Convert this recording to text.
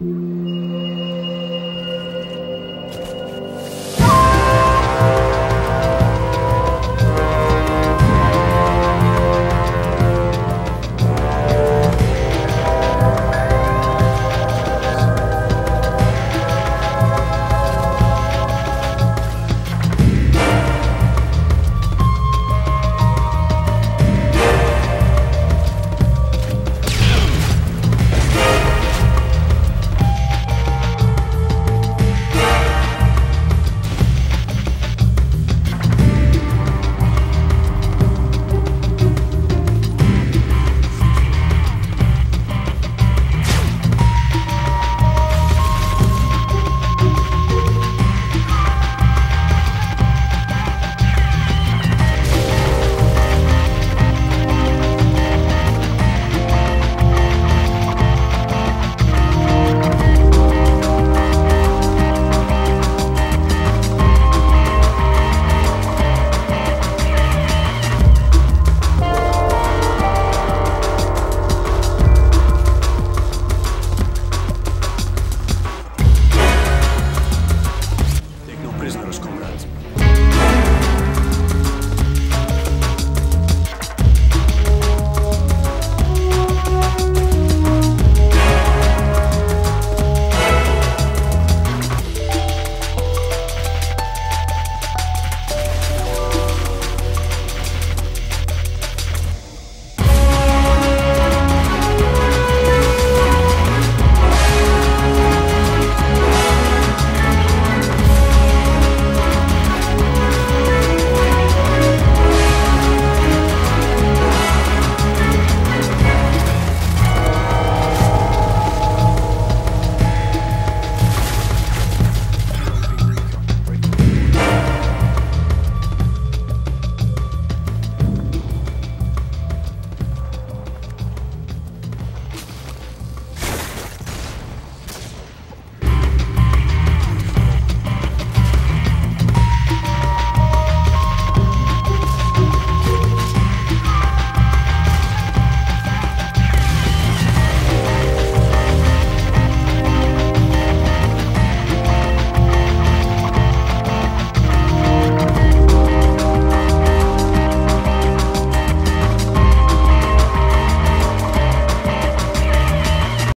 you